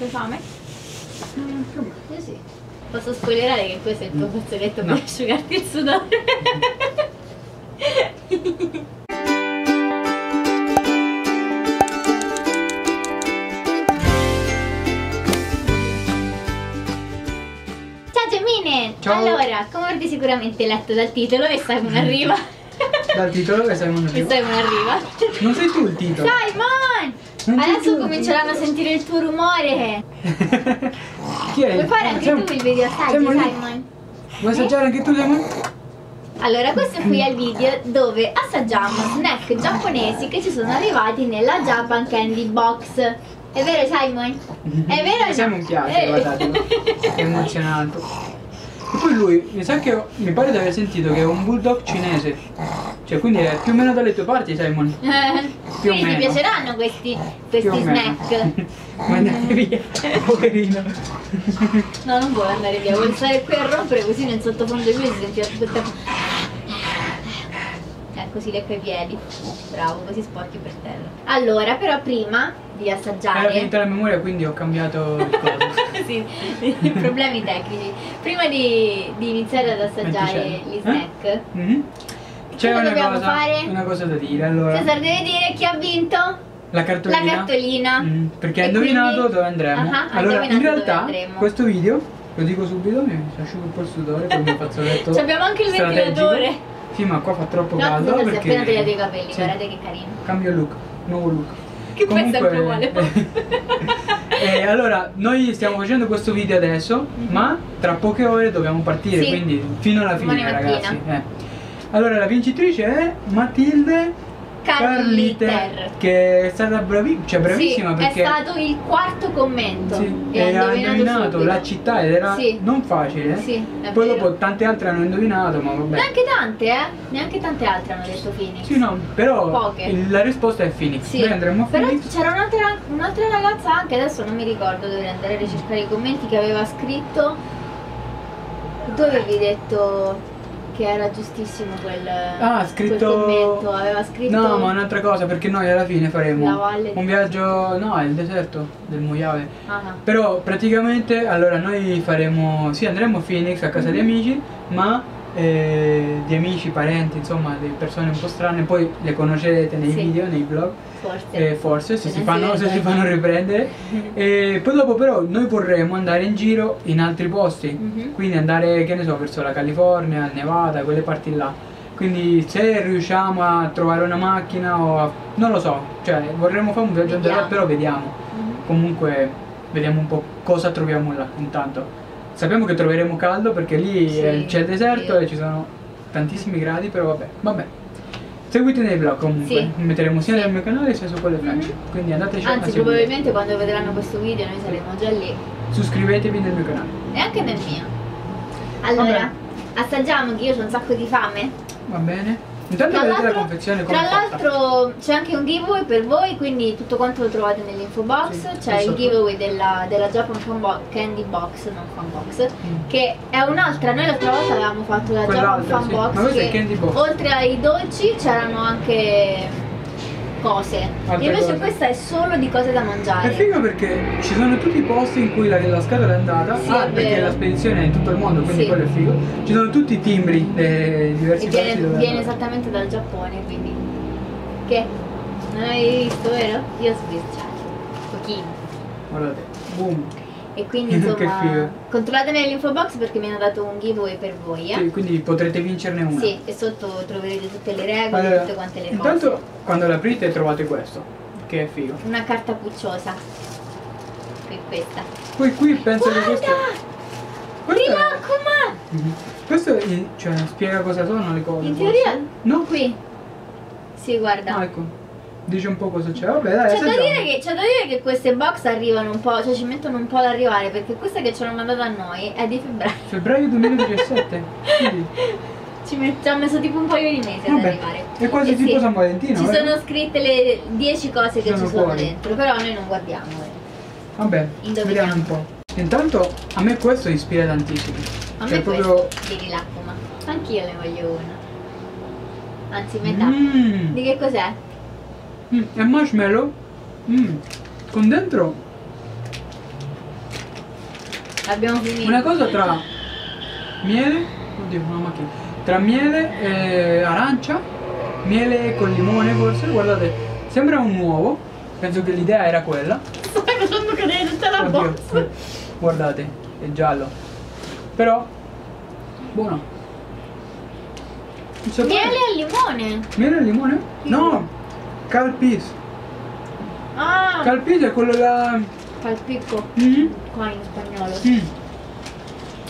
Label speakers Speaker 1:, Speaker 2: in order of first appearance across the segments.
Speaker 1: C'hai fame?
Speaker 2: Mm.
Speaker 1: Io sì. Posso spoilerare che questo è il tuo
Speaker 2: Mm.
Speaker 1: fazzoletto
Speaker 2: No.
Speaker 1: per asciugarti il sudore. Ciao Gemmine!
Speaker 2: Ciao.
Speaker 1: Allora, come avrete sicuramente letto dal titolo, e Simon arriva.
Speaker 2: Dal titolo che Simon
Speaker 1: e
Speaker 2: arriva.
Speaker 1: Simon arriva.
Speaker 2: Non sei tu il titolo.
Speaker 1: Simon! Adesso cominceranno a sentire il tuo rumore.
Speaker 2: Chi è?
Speaker 1: Puoi fare anche
Speaker 2: Siamo-
Speaker 1: tu il video assaggi,
Speaker 2: siamo lì.
Speaker 1: Simon?
Speaker 2: Vuoi assaggiare anche tu, Simon?
Speaker 1: Allora, questo qui è il video dove assaggiamo snack giapponesi che ci sono arrivati nella Japan Candy Box. È vero Simon? È vero? o no?
Speaker 2: Simon piace,
Speaker 1: Eh.
Speaker 2: guardatelo. È emozionato. E poi lui, mi sa che mi pare di aver sentito che è un bulldog cinese. Cioè, quindi è più o meno dalle tue parti, Simon.
Speaker 1: Eh,
Speaker 2: Più o
Speaker 1: Quindi ti piaceranno questi, questi snack?
Speaker 2: Ma andate via, poverino.
Speaker 1: No, non vuole andare via, vuole stare qui a rompere così nel sottofondo qui si sentiva tutto il tempo. Eh, così lecca i piedi. Bravo, così sporchi per terra. Allora, però prima di
Speaker 2: Era
Speaker 1: assaggiare.
Speaker 2: finita la memoria, quindi ho cambiato il
Speaker 1: sì, problemi tecnici. Prima di, di iniziare ad assaggiare gli
Speaker 2: Eh?
Speaker 1: snack,
Speaker 2: Mhm. C'è una cosa,
Speaker 1: fare?
Speaker 2: una cosa da dire. Allora,
Speaker 1: Cesar deve dire chi ha vinto
Speaker 2: la cartolina.
Speaker 1: la cartolina.
Speaker 2: Mm, perché hai indovinato
Speaker 1: quindi-
Speaker 2: dove andremo.
Speaker 1: Ah, ah, hai
Speaker 2: allora, in realtà, questo video, lo dico subito, mi asciugo un po' il sudore con il mio fazzoletto.
Speaker 1: Abbiamo anche il ventilatore.
Speaker 2: Sì, ma qua fa troppo
Speaker 1: No,
Speaker 2: caldo
Speaker 1: è
Speaker 2: perché...
Speaker 1: appena tagliato i capelli,
Speaker 2: Sì.
Speaker 1: guardate che carino.
Speaker 2: Cambio look, nuovo look.
Speaker 1: Che poi è sempre uguale.
Speaker 2: Eh, allora, noi stiamo facendo questo video adesso, ma tra poche ore dobbiamo partire.
Speaker 1: Sì.
Speaker 2: quindi fino alla fine, ragazzi. eh. Allora, la vincitrice è Matilde
Speaker 1: Carliter.
Speaker 2: che è stata bravissima, cioè bravissima
Speaker 1: sì,
Speaker 2: perché
Speaker 1: è stato il quarto commento.
Speaker 2: sì,
Speaker 1: e
Speaker 2: ha indovinato
Speaker 1: subito.
Speaker 2: la città ed era
Speaker 1: Sì.
Speaker 2: non facile. eh.
Speaker 1: Sì,
Speaker 2: Poi
Speaker 1: vero.
Speaker 2: dopo tante altre hanno indovinato, ma vabbè.
Speaker 1: Neanche tante, eh? Neanche tante altre hanno detto Phoenix.
Speaker 2: Sì, no, però
Speaker 1: Poche.
Speaker 2: la risposta è Phoenix.
Speaker 1: Sì.
Speaker 2: Noi andremo a
Speaker 1: Però
Speaker 2: Phoenix.
Speaker 1: c'era un'altra, un'altra ragazza anche, adesso non mi ricordo, dovrei andare a ricercare i commenti che aveva scritto. Dove avevi detto che era giustissimo quel,
Speaker 2: Ah, scritto.
Speaker 1: quel commento? Aveva scritto.
Speaker 2: No, ma un'altra cosa, perché noi alla fine faremo
Speaker 1: La valle di-
Speaker 2: un viaggio. No, è il deserto del Mojave.
Speaker 1: Ah,
Speaker 2: Però praticamente allora noi faremo. Sì, andremo a Phoenix a casa di amici, ma eh, di amici, parenti, insomma, di persone un po' strane, poi le conoscerete nei
Speaker 1: Sì.
Speaker 2: video, nei vlog.
Speaker 1: forse.
Speaker 2: Eh, forse se
Speaker 1: Se
Speaker 2: si, fanno, se si fanno riprendere e poi dopo però noi vorremmo andare in giro in altri posti
Speaker 1: Mhm.
Speaker 2: quindi andare che ne so verso la California, Nevada, quelle parti là quindi se riusciamo a trovare una macchina o a- non lo so cioè vorremmo fare un viaggio
Speaker 1: Vediamo.
Speaker 2: però vediamo
Speaker 1: Mhm.
Speaker 2: comunque vediamo un po' cosa troviamo là intanto sappiamo che troveremo caldo perché lì
Speaker 1: Sì,
Speaker 2: c'è il deserto
Speaker 1: sì.
Speaker 2: e ci sono tantissimi gradi però vabbè vabbè seguite nei vlog comunque
Speaker 1: Sì.
Speaker 2: metteremo sia nel mio canale sia su quelle
Speaker 1: Mhm.
Speaker 2: facce quindi andateci a
Speaker 1: Anzi, probabilmente quando vedranno questo video noi saremo già lì.
Speaker 2: iscrivetevi nel mio canale
Speaker 1: E anche nel mio. Allora,
Speaker 2: Vabbè.
Speaker 1: Assaggiamo che io ho un sacco di fame.
Speaker 2: va bene intanto
Speaker 1: Tra
Speaker 2: vedete la
Speaker 1: l'altro,
Speaker 2: confezione
Speaker 1: tra l'altro c'è anche un giveaway per voi, quindi tutto quanto lo trovate nell'info box.
Speaker 2: Sì,
Speaker 1: c'è il giveaway della, della Japan Fun Bo- Candy Box, non Fun Box,
Speaker 2: Mm.
Speaker 1: che è un'altra. Noi l'altra volta avevamo fatto la Japan
Speaker 2: Quell'altra,
Speaker 1: Fun
Speaker 2: sì.
Speaker 1: Box. Che
Speaker 2: Candy Box.
Speaker 1: Oltre ai dolci c'erano anche cose.
Speaker 2: Altre
Speaker 1: Invece
Speaker 2: cose.
Speaker 1: questa è solo di cose da
Speaker 2: È
Speaker 1: mangiare.
Speaker 2: figo perché ci sono tutti i posti in cui la, la scatola è andata,
Speaker 1: Sì,
Speaker 2: ah,
Speaker 1: è
Speaker 2: perché
Speaker 1: vero.
Speaker 2: la spedizione è in tutto il mondo, quindi
Speaker 1: Sì.
Speaker 2: quello è figo. Ci sono tutti i timbri dei diversi
Speaker 1: E viene, viene
Speaker 2: andare.
Speaker 1: esattamente dal Giappone, quindi. Che? Non hai visto, vero? Io ho sbirciato. Un pochino.
Speaker 2: Guardate, boom.
Speaker 1: E quindi insomma.
Speaker 2: figo.
Speaker 1: controllate nell'info box perché mi hanno dato un giveaway per voi, eh?
Speaker 2: Sì, quindi potrete vincerne una.
Speaker 1: Sì, e sotto troverete tutte le regole,
Speaker 2: Allora,
Speaker 1: tutte quante le
Speaker 2: intanto
Speaker 1: cose.
Speaker 2: quando l'aprite trovate questo, che è figo.
Speaker 1: Una carta pucciosa. Qui questa.
Speaker 2: Poi qui penso che questo... questo è-
Speaker 1: Rilacoma!
Speaker 2: Mhm. Questo è- cioè, spiega cosa sono le cose.
Speaker 1: In teoria.
Speaker 2: No?
Speaker 1: Qui. Sì, guarda.
Speaker 2: Ah, ecco. Dice un po' cosa c'è. Vabbè, dai,
Speaker 1: C'è da, che, c'è da dire che queste box arrivano un po', cioè ci mettono un po' ad arrivare perché questa che ci hanno mandato a noi è di febbraio.
Speaker 2: Febbraio 2017. Quindi,
Speaker 1: Ci, met- ci ha messo tipo un paio di mesi ad
Speaker 2: vabbè,
Speaker 1: arrivare.
Speaker 2: è quasi
Speaker 1: Eh
Speaker 2: tipo
Speaker 1: sì,
Speaker 2: San Valentino.
Speaker 1: Ci
Speaker 2: eh?
Speaker 1: sono scritte le 10 cose che
Speaker 2: Sono
Speaker 1: ci sono
Speaker 2: fuori.
Speaker 1: dentro, però noi non guardiamo. eh.
Speaker 2: Vabbè,
Speaker 1: Indoviniamo.
Speaker 2: vediamo un po'. Intanto a me questo ispira tantissimo.
Speaker 1: A
Speaker 2: Cioè,
Speaker 1: me
Speaker 2: proprio...
Speaker 1: questo di rilacco, ma anch'io ne voglio una. Anzi, metà.
Speaker 2: Mm,
Speaker 1: Di che cos'è?
Speaker 2: Mm, è marshmallow. Mm, con dentro
Speaker 1: Abbiamo finito.
Speaker 2: Una cosa tra miele, oddio, una macchina, tra miele e arancia, miele con limone forse, guardate, sembra un uovo, penso che l'idea era quella.
Speaker 1: Stai facendo cadere tutta la
Speaker 2: Oddio,
Speaker 1: box.
Speaker 2: guardate, è giallo. Però, buono.
Speaker 1: Miele al limone.
Speaker 2: Miele e limone? No, calpis.
Speaker 1: Ah,
Speaker 2: Calpis è quello da...
Speaker 1: calpicco.
Speaker 2: Mm,
Speaker 1: Qua in spagnolo.
Speaker 2: mm.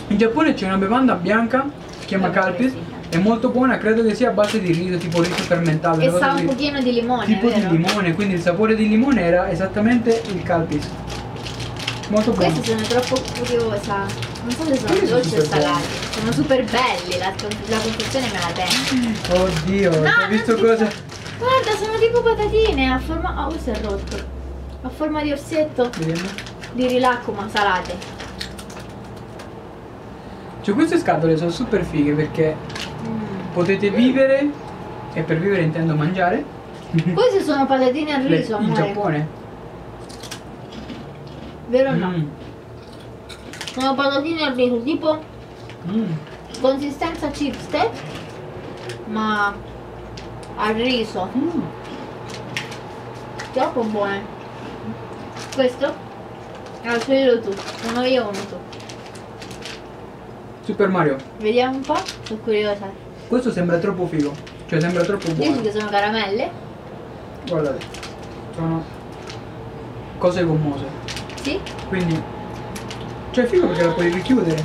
Speaker 2: In Giappone c'è una bevanda bianca, si chiama
Speaker 1: Eh,
Speaker 2: calpis, è molto buona, credo che sia a base di riso, tipo riso fermentato.
Speaker 1: E sa un pochino di limone,
Speaker 2: tipo di limone, quindi il sapore di limone era esattamente il calpis. Molto buono.
Speaker 1: Questi sono troppo curiosa. Non so se sono
Speaker 2: Questi
Speaker 1: dolci o salati. Sono super belli, la, la confezione me la tengo.
Speaker 2: Oddio,
Speaker 1: No,
Speaker 2: hai visto cosa?
Speaker 1: Guarda, sono tipo patatine a forma. Ah, questo è rotto. A forma di orsetto
Speaker 2: Vediamo.
Speaker 1: di rilacco, ma salate.
Speaker 2: Cioè queste scatole sono super fighe perché
Speaker 1: Mm.
Speaker 2: potete vivere, e per vivere intendo mangiare,
Speaker 1: Queste sono patatine al
Speaker 2: le-
Speaker 1: riso,
Speaker 2: in
Speaker 1: amore.
Speaker 2: Giappone.
Speaker 1: Vero o no?
Speaker 2: Mm,
Speaker 1: Sono patatine al riso, tipo
Speaker 2: mm.
Speaker 1: consistenza chipster, ma al riso.
Speaker 2: Mm.
Speaker 1: Troppo buone. Questo? Ah, sceglielo tu. Uno io, uno tu.
Speaker 2: Super Mario.
Speaker 1: Vediamo un po'. Sono curiosa.
Speaker 2: Questo sembra troppo figo. Cioè sembra troppo
Speaker 1: Dici
Speaker 2: buono.
Speaker 1: che sono caramelle?
Speaker 2: Guardate. Sono cose gommose.
Speaker 1: Sì?
Speaker 2: Quindi. Cioè è figo perché la puoi richiudere.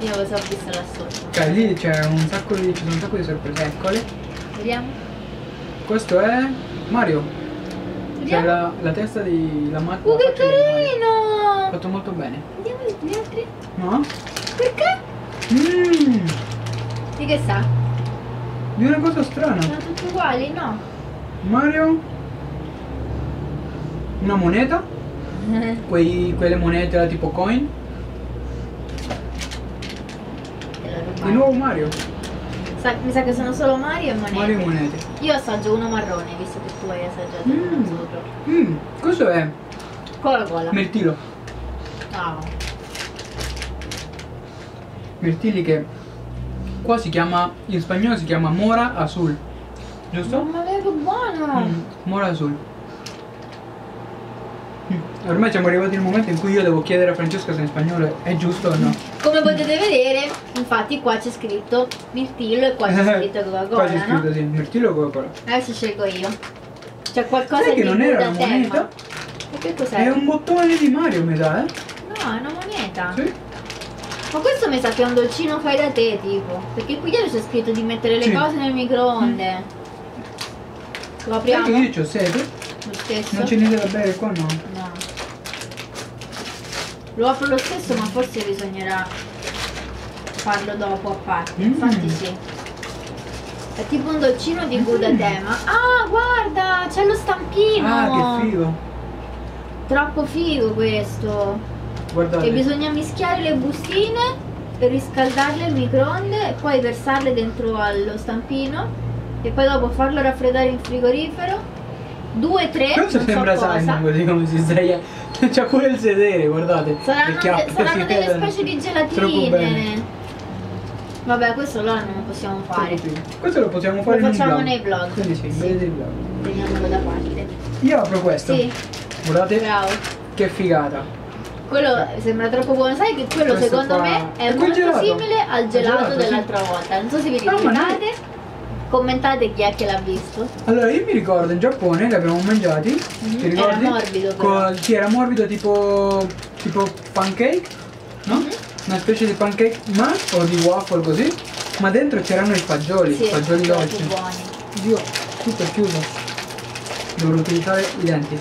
Speaker 1: Io cosa ho visto là sotto.
Speaker 2: Cioè lì c'è un sacco di. ci sono un sacco di sorprese. Eccole.
Speaker 1: Vediamo.
Speaker 2: Questo è Mario. C'è la, la testa di. la macchina.
Speaker 1: Uh, che carino!
Speaker 2: Fatto molto bene.
Speaker 1: Vediamo gli altri.
Speaker 2: No?
Speaker 1: Perché?
Speaker 2: Mmm!
Speaker 1: Di che sa?
Speaker 2: Di una cosa strana.
Speaker 1: Sono tutti uguali, no?
Speaker 2: Mario. Una moneta. Quei, quelle monete tipo coin.
Speaker 1: Rubai.
Speaker 2: nuovo Mario.
Speaker 1: Sa- mi sa che sono solo Mario e monete.
Speaker 2: Mario e monete.
Speaker 1: Io assaggio uno marrone, visto che tu hai assaggiato
Speaker 2: Mm.
Speaker 1: uno azzurro.
Speaker 2: Mmm, questo è
Speaker 1: Coca-Cola.
Speaker 2: mirtillo.
Speaker 1: No.
Speaker 2: Mirtilli che qua si chiama, in spagnolo si chiama mora azul. Giusto?
Speaker 1: Mia che buono!
Speaker 2: Mm, mora azul. Mm, Ormai siamo arrivati nel momento in cui io devo chiedere a Francesca se in spagnolo è giusto o no.
Speaker 1: Come potete vedere, infatti qua c'è scritto mirtillo e qua c'è scritto
Speaker 2: Qua
Speaker 1: Coca-Cola,
Speaker 2: c'è scritto
Speaker 1: no?
Speaker 2: sì, mirtillo o Coca-Cola.
Speaker 1: Adesso scelgo io. C'è qualcosa
Speaker 2: Sai che
Speaker 1: di
Speaker 2: non era una moneta?
Speaker 1: E che cos'è?
Speaker 2: È un bottone di Mario, mi sa, eh?
Speaker 1: No, è una moneta.
Speaker 2: Sì.
Speaker 1: Ma questo mi sa che è un dolcino fai da te, tipo. Perché qui dietro c'è scritto di mettere le
Speaker 2: Sì.
Speaker 1: cose nel microonde. Lo
Speaker 2: Sai
Speaker 1: apriamo?
Speaker 2: che io ho sete?
Speaker 1: Lo stesso?
Speaker 2: Non c'è niente da bere qua, no.
Speaker 1: Lo apro lo stesso, ma forse bisognerà farlo dopo a parte.
Speaker 2: Mm.
Speaker 1: Infatti sì. È tipo un dolcino di Buddha tema. Ah, guarda, c'è lo stampino.
Speaker 2: Ah, che figo.
Speaker 1: Troppo figo questo.
Speaker 2: Guardate.
Speaker 1: E bisogna mischiare le bustine, riscaldarle al microonde e poi versarle dentro allo stampino e poi dopo farlo raffreddare in frigorifero. Due, tre,
Speaker 2: Questo
Speaker 1: non
Speaker 2: sembra
Speaker 1: so.
Speaker 2: Simon così come si sdraia. C'ha pure il sedere, guardate.
Speaker 1: Saranno,
Speaker 2: chiappe
Speaker 1: saranno delle specie di gelatine. Vabbè, questo allora non lo possiamo fare.
Speaker 2: Questo lo possiamo fare
Speaker 1: Lo facciamo nei vlog.
Speaker 2: Quindi sì,
Speaker 1: Sì.
Speaker 2: vedete il vlog.
Speaker 1: Teniamolo da parte.
Speaker 2: Io apro questo.
Speaker 1: Sì,
Speaker 2: Guardate
Speaker 1: bravo.
Speaker 2: che figata.
Speaker 1: Quello sembra troppo buono. Sai che quello
Speaker 2: Questo
Speaker 1: secondo
Speaker 2: qua-
Speaker 1: me è
Speaker 2: è
Speaker 1: molto
Speaker 2: gelato.
Speaker 1: simile al gelato,
Speaker 2: gelato, sì.
Speaker 1: dell'altra volta. Non so se vi
Speaker 2: No,
Speaker 1: ricordate. Commentate chi è che l'ha visto.
Speaker 2: Allora io mi ricordo in Giappone li abbiamo mangiati.
Speaker 1: Mhm.
Speaker 2: Ti ricordi?
Speaker 1: Era morbido.
Speaker 2: Con- sì, era morbido tipo. tipo pancake, no?
Speaker 1: Mhm.
Speaker 2: Una specie di pancake ma o di waffle così. Ma dentro c'erano i fagioli,
Speaker 1: Sì,
Speaker 2: fagioli dolci.
Speaker 1: buoni.
Speaker 2: Dio, tutto è chiuso. Dovrò utilizzare i denti.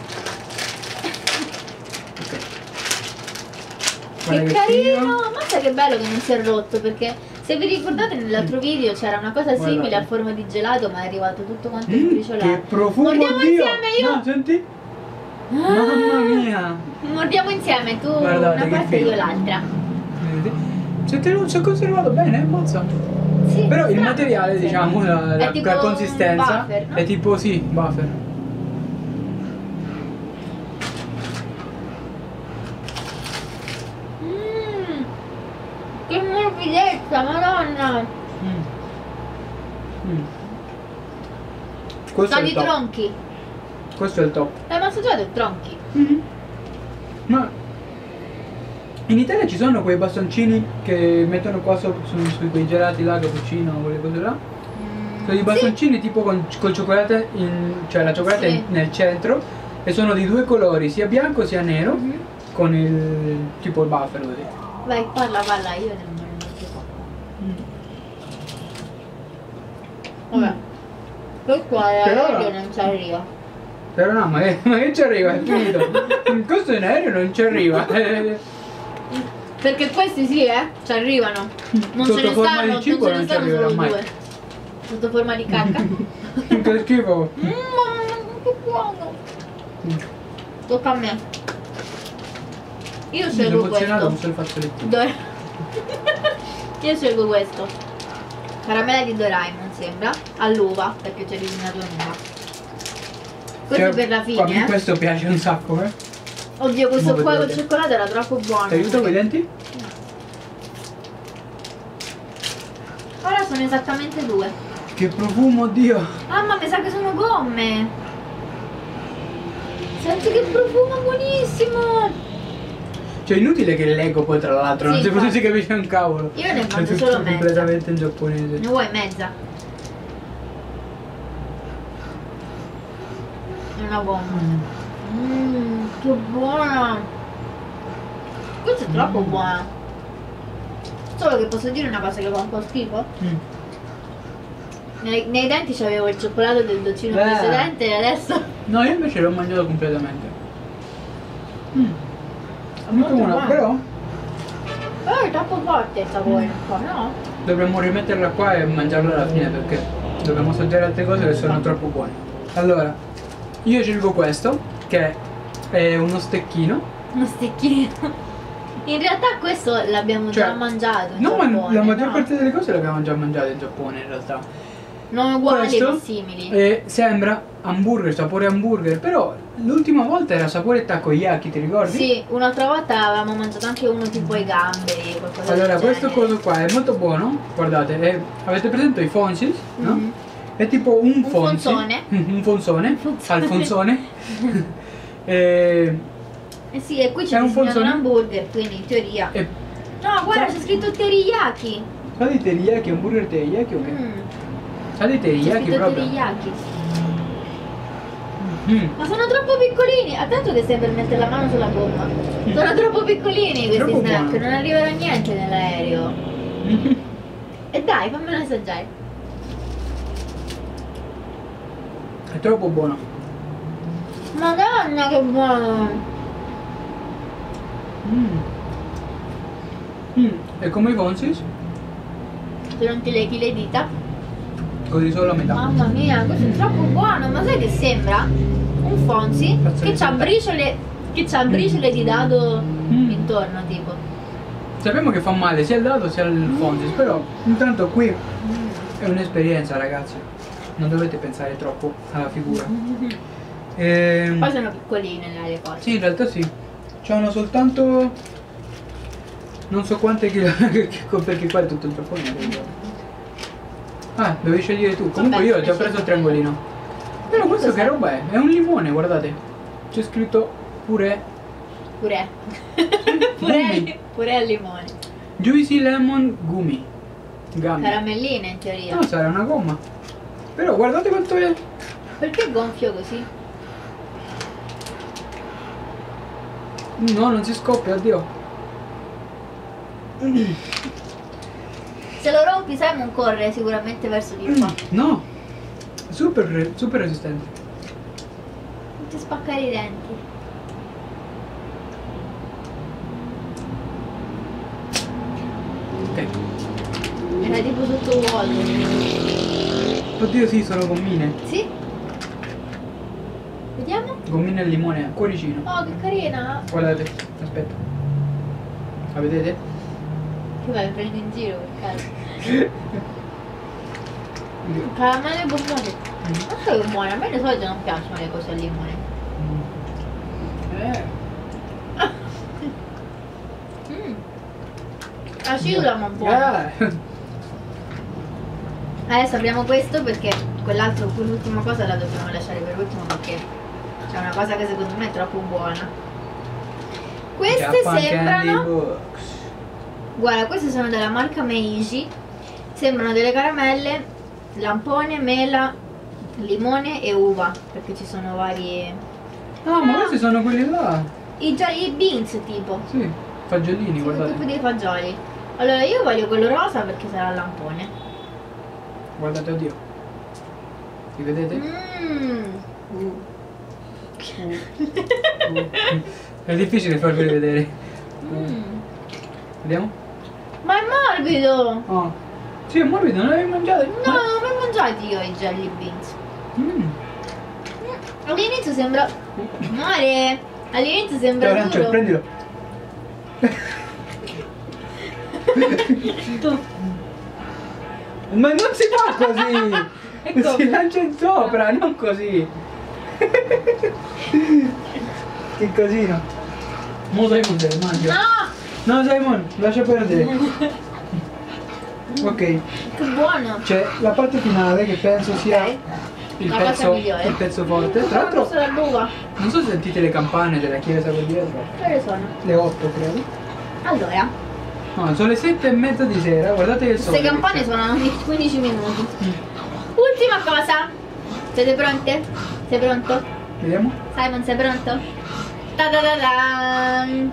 Speaker 2: Ok. Guarda
Speaker 1: Che carino! Mazza che bello che non si è rotto perché se vi ricordate nell'altro video c'era una cosa
Speaker 2: Guardate.
Speaker 1: simile a forma di gelato ma è arrivato tutto quanto
Speaker 2: Mm,
Speaker 1: sbriciolato.
Speaker 2: che profumo,
Speaker 1: Mordiamo
Speaker 2: Dio!
Speaker 1: insieme io!
Speaker 2: No, senti?
Speaker 1: Ah!
Speaker 2: Mamma mia!
Speaker 1: Mordiamo insieme, tu
Speaker 2: Guardate
Speaker 1: una parte e io l'altra.
Speaker 2: È tenuto, si è conservato bene, mazza.
Speaker 1: Sì,
Speaker 2: Però il materiale, diciamo, la,
Speaker 1: È
Speaker 2: la-
Speaker 1: tipo
Speaker 2: la consistenza
Speaker 1: buffer, no?
Speaker 2: è tipo sì, buffer.
Speaker 1: Morbidezza, madonna!
Speaker 2: Mm. Mm. Questo
Speaker 1: Sa
Speaker 2: è
Speaker 1: di
Speaker 2: il top.
Speaker 1: tronchi.
Speaker 2: Questo è il top.
Speaker 1: Hai mai assaggiato i tronchi?
Speaker 2: Ma in Italia ci sono quei bastoncini che mettono qua su, su, su quei gelati là, cappuccino, quelle cose là. Sono i
Speaker 1: Sì.
Speaker 2: bastoncini tipo con, col cioccolato, in, cioè la cioccolata
Speaker 1: Sì.
Speaker 2: in- nel centro e sono di due colori, sia bianco sia nero,
Speaker 1: Mhm.
Speaker 2: con il tipo il buffalo così.
Speaker 1: Vai, parla, parla, io non me ne so. Vabbè. Questo è
Speaker 2: Però-
Speaker 1: aereo non ci arriva.
Speaker 2: Però no, ma che, ma che ci arriva? È finito. Questo in aereo non ci arriva.
Speaker 1: Perché questi sì, eh, ci arrivano. Non
Speaker 2: Sotto
Speaker 1: ce ne
Speaker 2: forma
Speaker 1: stanno,
Speaker 2: di cibo
Speaker 1: non ce
Speaker 2: non
Speaker 1: ne
Speaker 2: ci
Speaker 1: stanno
Speaker 2: arriverà
Speaker 1: solo
Speaker 2: mai.
Speaker 1: due. Sotto forma di cacca.
Speaker 2: che schifo.
Speaker 1: Mmm, che buono. Tocca a me. Io
Speaker 2: Mi sono
Speaker 1: scelgo
Speaker 2: emozionato, mi
Speaker 1: questo.
Speaker 2: sono.
Speaker 1: Dor- Io scelgo questo. Caramella di Doraemon sembra. All'uva, perché c'è disegnato l'uva. Questo
Speaker 2: Cioè,
Speaker 1: per la
Speaker 2: A me
Speaker 1: fine, eh.
Speaker 2: questo piace un sacco, eh.
Speaker 1: Oddio, questo
Speaker 2: Mo'
Speaker 1: qua col
Speaker 2: vedrete.
Speaker 1: cioccolato era troppo buono.
Speaker 2: Ti aiuto con i denti?
Speaker 1: Ora sono esattamente due.
Speaker 2: Che profumo, oddio.
Speaker 1: Mamma, mi sa che sono gomme. Senti che profumo buonissimo.
Speaker 2: Cioè, inutile che leggo poi tra l'altro, non
Speaker 1: Sì,
Speaker 2: non si capisce un cavolo.
Speaker 1: Io ne mangio
Speaker 2: tutto
Speaker 1: solo mezza.
Speaker 2: completamente in giapponese.
Speaker 1: Ne vuoi mezza? È una gomma.
Speaker 2: Mm.
Speaker 1: Mmm, che buona! Questa è troppo
Speaker 2: Mm.
Speaker 1: buona. Solo che posso dire una cosa che fa un po' schifo?
Speaker 2: Mm.
Speaker 1: Nei, nei denti c'avevo il cioccolato del dolcino
Speaker 2: Eh.
Speaker 1: precedente e adesso...
Speaker 2: No, io invece l'ho mangiato completamente. Mm.
Speaker 1: molto
Speaker 2: buono,
Speaker 1: buono.
Speaker 2: però
Speaker 1: Però è troppo forte il sapore, un po', no?
Speaker 2: dovremmo rimetterla qua e mangiarla alla fine perché dobbiamo assaggiare altre cose che sono troppo buone. Allora, io scelgo questo, che è uno stecchino.
Speaker 1: Uno stecchino. In realtà questo l'abbiamo
Speaker 2: Cioè,
Speaker 1: già mangiato in
Speaker 2: No, ma
Speaker 1: Giappone,
Speaker 2: la maggior
Speaker 1: no?
Speaker 2: parte delle cose le abbiamo già mangiate in Giappone in realtà.
Speaker 1: Non uguali,
Speaker 2: Questo
Speaker 1: simili.
Speaker 2: eh, sembra hamburger, sapore hamburger, però l'ultima volta era sapore takoyaki, ti ricordi?
Speaker 1: Sì, un'altra volta avevamo mangiato anche uno tipo ai gamberi, qualcosa
Speaker 2: Allora, questo coso qua è molto buono, guardate, è- avete presente i fonsis, no? È tipo un,
Speaker 1: Un
Speaker 2: fonzi,
Speaker 1: fonzone.
Speaker 2: un fonzone,
Speaker 1: Fonzone.
Speaker 2: alfonsone. e,
Speaker 1: Eh sì, e qui c'è
Speaker 2: un fonzone?
Speaker 1: hamburger, quindi in teoria.
Speaker 2: e
Speaker 1: No, guarda, c'è scritto teriyaki.
Speaker 2: sa di teriyaki, hamburger teriyaki o che?
Speaker 1: Mm,
Speaker 2: Sa di teriyaki proprio.
Speaker 1: teriyaki.
Speaker 2: Mm.
Speaker 1: Ma sono troppo piccolini. Attento che stai per mettere la mano sulla gomma. Sono troppo piccolini questi
Speaker 2: Troppo
Speaker 1: snack,
Speaker 2: buono.
Speaker 1: non arriverà niente nell'aereo.
Speaker 2: Mm.
Speaker 1: E dai, fammelo assaggiare.
Speaker 2: È troppo buono.
Speaker 1: Madonna che buono!
Speaker 2: Mm. Mm. È come i fonsis,
Speaker 1: Se non ti leghi le dita.
Speaker 2: così solo a metà.
Speaker 1: Mamma mia, questo è troppo buono, ma sai che sembra? Un Fonzi che
Speaker 2: senta.
Speaker 1: briciole, che c'ha briciole di dado
Speaker 2: Mm.
Speaker 1: intorno, tipo.
Speaker 2: Sappiamo che fa male sia il dado sia il fonsis, però intanto qui
Speaker 1: Mm.
Speaker 2: è un'esperienza ragazzi. Non dovete pensare troppo alla figura. Ehm,
Speaker 1: Poi sono piccoline le cose.
Speaker 2: Sì, in realtà sì. C'hanno soltanto. Non so quante chilo. perché qua è tutto il Giappone. Ah, dovevi scegliere tu. Comunque io ho già preso il triangolino. Però questo che roba è? È un limone, guardate. C'è scritto pure
Speaker 1: Pure.
Speaker 2: Gumi.
Speaker 1: pure, pure al limone.
Speaker 2: Juicy Lemon Gumi. Gummy.
Speaker 1: Caramelline in teoria.
Speaker 2: No, sarà una gomma. Però guardate quanto è.
Speaker 1: Perché è gonfio così?
Speaker 2: No, non si scoppia, addio.
Speaker 1: Se lo rompi Simon corre sicuramente verso di qua.
Speaker 2: No. Super, super resistente.
Speaker 1: Non ti spaccare i denti.
Speaker 2: Ok.
Speaker 1: Era tipo tutto vuoto.
Speaker 2: Oddio sì, sono gommine.
Speaker 1: Sì? Vediamo?
Speaker 2: Gommine al limone, cuoricino.
Speaker 1: Oh, che carina!
Speaker 2: Guardate, aspetta. La vedete?
Speaker 1: Che vai, prendi in giro per caso. Caramelle gommose. Non so che buone, a me di solito non piacciono le cose al limone.
Speaker 2: Eh,
Speaker 1: Mm. Acidula ma buona.
Speaker 2: Eh.
Speaker 1: Adesso apriamo questo perché quell'altro, quell'ultima cosa la dobbiamo lasciare per ultimo perché c'è una cosa che secondo me è troppo buona. Queste
Speaker 2: Japan
Speaker 1: sembrano. Guarda, queste sono della marca Meiji. Sembrano delle caramelle, lampone, mela, limone e uva. Perché ci sono vari.
Speaker 2: Ah, ma questi sono quelli là.
Speaker 1: I, i beans tipo.
Speaker 2: Sì, fagiolini,
Speaker 1: Sono
Speaker 2: guardate.
Speaker 1: tipo dei fagioli. Allora io voglio quello rosa perché sarà lampone.
Speaker 2: Guardate, oddio. Li vedete?
Speaker 1: Mmm.
Speaker 2: È difficile farveli vedere.
Speaker 1: Mm.
Speaker 2: Vediamo?
Speaker 1: Ma è morbido!
Speaker 2: Ah. Sì, è morbido, non l'avevi mangiato?
Speaker 1: No, non ho mai mangiati io i jelly beans.
Speaker 2: Mm.
Speaker 1: All'inizio sembra. Amore! All'inizio sembra
Speaker 2: Arancia,
Speaker 1: duro.
Speaker 2: prendilo. Ma non si fa così!
Speaker 1: Ecco.
Speaker 2: Si lancia in sopra, non così! che casino! Mo Simon te le mangia.
Speaker 1: No!
Speaker 2: No Simon, lascia perdere. Ok,
Speaker 1: Che buono!
Speaker 2: c'è la parte finale che penso sia il pezzo, il pezzo forte. Tra l'altro, non so se sentite le campane della chiesa qua dietro.
Speaker 1: Quelle sono?
Speaker 2: Le 8 credo.
Speaker 1: Allora,
Speaker 2: No, sono le 7 e mezza di sera, guardate che sono.
Speaker 1: queste campane suonano ogni 15 minuti. Ultima cosa! Siete pronte? Sei pronto?
Speaker 2: Vediamo.
Speaker 1: Simon, sei pronto? Ta-da-da-dan.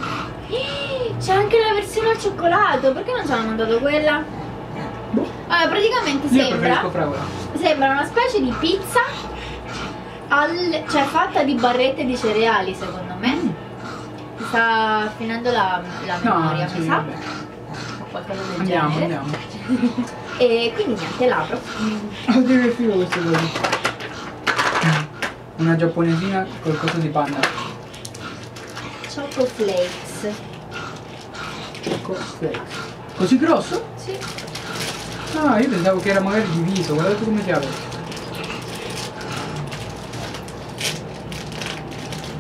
Speaker 1: Ih, C'è anche la versione al cioccolato, perché non ci hanno mandato quella?
Speaker 2: Boh.
Speaker 1: Allora, praticamente
Speaker 2: Io
Speaker 1: sembra, sembra una specie di pizza, al- cioè fatta di barrette di cereali, secondo me.
Speaker 2: Mm.
Speaker 1: Sta finendo la, la memoria,
Speaker 2: No,
Speaker 1: mi sa. Qualcosa del
Speaker 2: Andiamo,
Speaker 1: genere.
Speaker 2: andiamo.
Speaker 1: E quindi niente, l'apro.
Speaker 2: Oddio che figo queste cose. Una giapponesina col coso di panna.
Speaker 1: Choco flakes.
Speaker 2: Choco flakes. Così grosso?
Speaker 1: Sì.
Speaker 2: Ah, io pensavo che era magari diviso, guardate come si apre.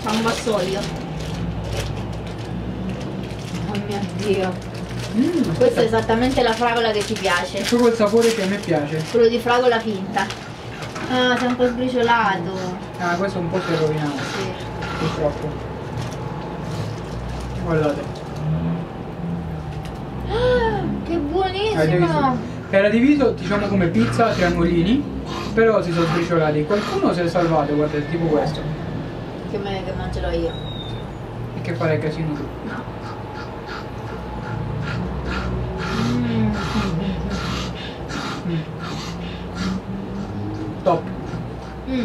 Speaker 1: C'ha un vassoio. Oh mio dio.
Speaker 2: Mm,
Speaker 1: Questa è esattamente la fragola che ti piace.
Speaker 2: Ecco quel sapore che a me piace.
Speaker 1: Quello di fragola finta. Ah, sei un po' sbriciolato.
Speaker 2: Ah, questo un po' si è rovinato,
Speaker 1: Sì.
Speaker 2: purtroppo. Guardate.
Speaker 1: Ah, che buonissimo!
Speaker 2: Era diviso diciamo come pizza a triangolini, però si sono sbriciolati. Qualcuno si è salvato, guardate, tipo questo.
Speaker 1: Che me che mangerò io.
Speaker 2: E che farai casino tu.
Speaker 1: No. Mm.
Speaker 2: Mm. Top.
Speaker 1: Mm.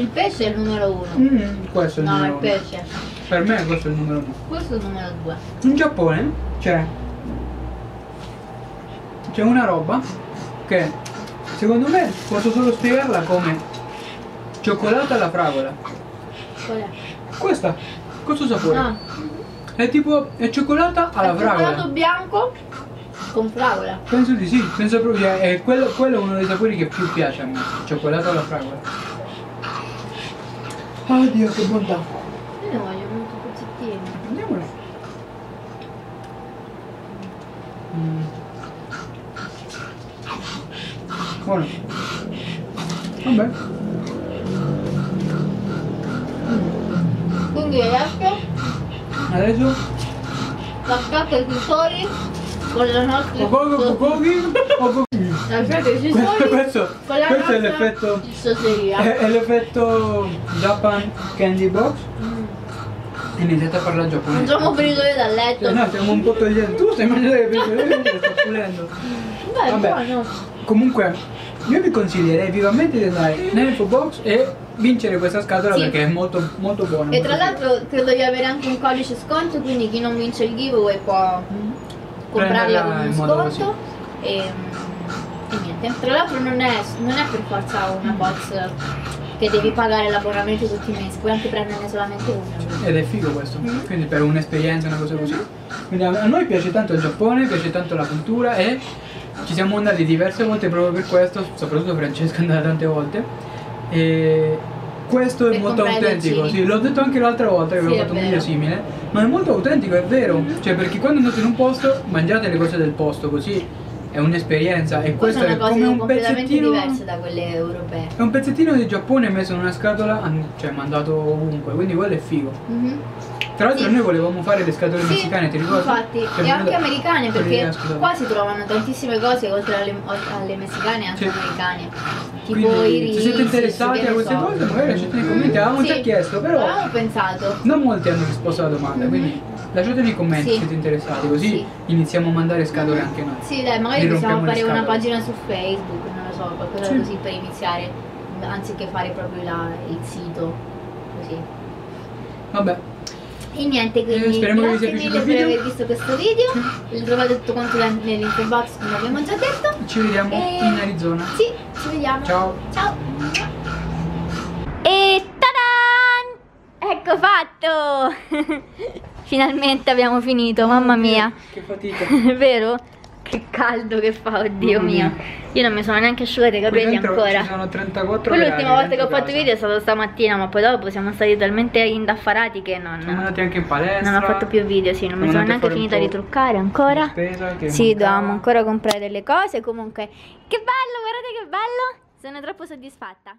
Speaker 1: Il pesce è il numero uno.
Speaker 2: Mm, questo è il
Speaker 1: No, il
Speaker 2: numero uno.
Speaker 1: pesce.
Speaker 2: Per me questo è il numero uno.
Speaker 1: Questo è il numero due.
Speaker 2: In Giappone c'è c'è una roba che secondo me posso solo spiegarla come cioccolata alla fragola.
Speaker 1: Qual è?
Speaker 2: Questa, questo sapore.
Speaker 1: Ah,
Speaker 2: È tipo è cioccolata alla
Speaker 1: il cioccolato
Speaker 2: fragola.
Speaker 1: bianco con fragola.
Speaker 2: Penso di sì, penso proprio che è quello, quello è uno dei sapori che più piace a me, cioccolato alla fragola. Oddio che bontà.
Speaker 1: Io ne voglio molto pezzettini.
Speaker 2: Andiamole. Mm. Buono. Vabbè.
Speaker 1: Quindi adesso
Speaker 2: Adesso
Speaker 1: lasciate i cursori con la nostra
Speaker 2: Okogo Kokogi Okogi.
Speaker 1: lasciate i
Speaker 2: Questo, questo, questo è l'effetto è, è l'effetto Japan Candy Box
Speaker 1: Mm.
Speaker 2: e iniziate a parlare giapponese.
Speaker 1: Mangiamo briciole dal letto.
Speaker 2: no, stiamo un po' togliendo. Tu stai mangiando le briciole, io sto pulendo.
Speaker 1: Beh,
Speaker 2: Vabbè.
Speaker 1: buono.
Speaker 2: Comunque, io vi consiglierei vivamente di andare nell'info box e vincere questa scatola
Speaker 1: Sì.
Speaker 2: perché è molto, molto buona.
Speaker 1: E
Speaker 2: molto
Speaker 1: tra l'altro credo di avere anche un codice sconto, quindi chi non vince il giveaway può comprarla con un
Speaker 2: in modo
Speaker 1: sconto. E, e niente. Tra l'altro non è, non è per forza una box che devi pagare l'abbonamento tutti i mesi, puoi anche prenderne solamente una.
Speaker 2: Ed è figo questo,
Speaker 1: Mm.
Speaker 2: quindi per un'esperienza, una cosa così. Quindi a noi piace tanto il Giappone, piace tanto la cultura e ci siamo andati diverse volte proprio per questo, soprattutto Francesca è andata tante volte. E questo è
Speaker 1: Per
Speaker 2: molto autentico, sì, l'ho detto anche l'altra volta che
Speaker 1: Sì,
Speaker 2: avevo fatto un video simile. Ma è molto autentico, è vero. Cioè, perché quando andate in un posto, mangiate le cose del posto, così è un'esperienza. E questo
Speaker 1: sono
Speaker 2: è
Speaker 1: cose
Speaker 2: come un
Speaker 1: completamente
Speaker 2: pezzettino.
Speaker 1: diverse da quelle europee.
Speaker 2: È un pezzettino di Giappone messo in una scatola, cioè mandato ovunque, quindi quello è figo.
Speaker 1: Mhm.
Speaker 2: Tra l'altro
Speaker 1: Sì.
Speaker 2: noi volevamo fare le scatole
Speaker 1: Sì,
Speaker 2: messicane, ti ricordi?
Speaker 1: Infatti,
Speaker 2: Cioè,
Speaker 1: e anche americane perché
Speaker 2: scusate.
Speaker 1: qua si trovano tantissime cose oltre alle, oltre alle messicane anche
Speaker 2: Sì.
Speaker 1: americane. Tipo
Speaker 2: Quindi,
Speaker 1: i risi,
Speaker 2: se siete interessati a queste
Speaker 1: so.
Speaker 2: cose, magari lasciate nei commenti. Avevamo già
Speaker 1: Sì,
Speaker 2: chiesto, però
Speaker 1: Avevamo pensato.
Speaker 2: non molti hanno risposto alla domanda,
Speaker 1: Mhm.
Speaker 2: quindi lasciate nei commenti se siete interessati, così
Speaker 1: Sì.
Speaker 2: iniziamo a mandare scatole anche noi.
Speaker 1: Sì, dai, magari possiamo fare una pagina su Facebook, non lo so, qualcosa
Speaker 2: Sì.
Speaker 1: così per iniziare, anziché fare proprio la- il sito. Così.
Speaker 2: Vabbè,
Speaker 1: E niente, quindi
Speaker 2: Eh, speriamo che vi sia
Speaker 1: grazie mille
Speaker 2: il
Speaker 1: per aver visto questo video. Trovate tutto quanto nell'info box come abbiamo già detto.
Speaker 2: ci vediamo
Speaker 1: E-
Speaker 2: in Arizona.
Speaker 1: Sì, ci vediamo.
Speaker 2: Ciao.
Speaker 1: Ciao. E tadan! Ecco fatto! Finalmente abbiamo finito, mamma mia.
Speaker 2: Che fatica.
Speaker 1: È vero? Che caldo che fa, oddio
Speaker 2: Mamma
Speaker 1: mio. Io non mi sono neanche asciugata i capelli ancora.
Speaker 2: Ci sono 34
Speaker 1: Poi l'ultima volta che ho fatto
Speaker 2: casa.
Speaker 1: video è stato stamattina, ma poi dopo siamo stati talmente indaffarati che non,
Speaker 2: Siamo andati anche in palestra.
Speaker 1: non ho fatto più video, sì, non mi sono neanche finita di truccare ancora.
Speaker 2: spesa
Speaker 1: Sì, dobbiamo ancora comprare delle cose, comunque. Che bello, guardate che bello! Sono troppo soddisfatta.